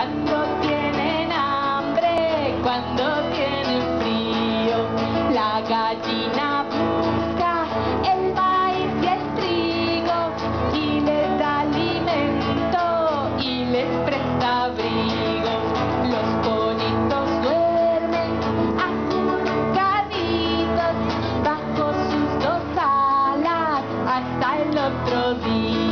Cuando tienen hambre, cuando tienen frío, la gallina busca el maíz y el trigo y les da alimento y les presta abrigo. Los pollitos duermen acurrucaditos bajo sus dos alas hasta el otro día.